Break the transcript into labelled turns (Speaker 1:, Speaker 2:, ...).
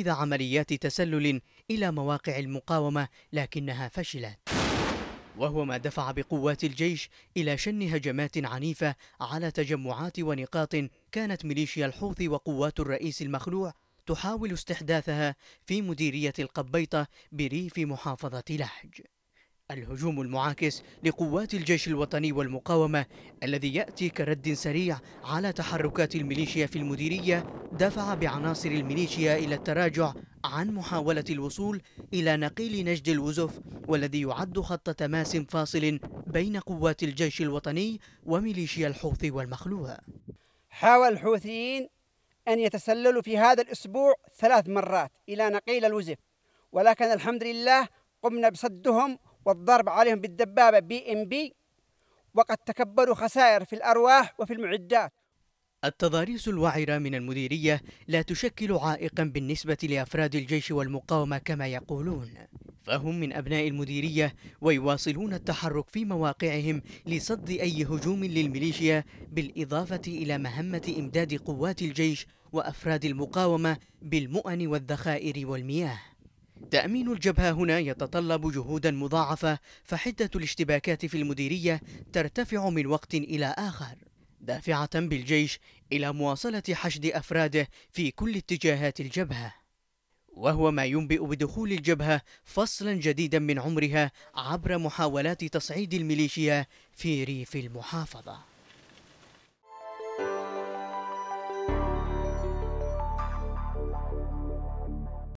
Speaker 1: عمليات تسلل إلى مواقع المقاومة لكنها فشلت. وهو ما دفع بقوات الجيش إلى شن هجمات عنيفة على تجمعات ونقاط كانت ميليشيا الحوثي وقوات الرئيس المخلوع تحاول استحداثها في مديرية القبيطة بريف محافظة لحج الهجوم المعاكس لقوات الجيش الوطني والمقاومة الذي يأتي كرد سريع على تحركات الميليشيا في المديرية دفع بعناصر الميليشيا إلى التراجع عن محاولة الوصول إلى نقيل نجد الوزف والذي يعد خط تماس فاصل بين قوات الجيش الوطني وميليشيا الحوثي والمخلوع.
Speaker 2: حاول الحوثيين أن يتسللوا في هذا الأسبوع ثلاث مرات إلى نقيل الوزف ولكن الحمد لله قمنا بصدهم والضرب عليهم بالدبابة بي إم بي وقد تكبروا خسائر في الأرواح وفي المعدات.
Speaker 1: التضاريس الوعرة من المديرية لا تشكل عائقا بالنسبة لأفراد الجيش والمقاومة كما يقولون. فهم من أبناء المديرية ويواصلون التحرك في مواقعهم لصد أي هجوم للميليشيا بالإضافة إلى مهمة إمداد قوات الجيش وأفراد المقاومة بالمؤن والذخائر والمياه. تأمين الجبهة هنا يتطلب جهودا مضاعفة فحدة الاشتباكات في المديرية ترتفع من وقت إلى آخر دافعة بالجيش إلى مواصلة حشد أفراده في كل اتجاهات الجبهة. وهو ما ينبئ بدخول الجبهة فصلا جديدا من عمرها عبر محاولات تصعيد الميليشيا في ريف المحافظة.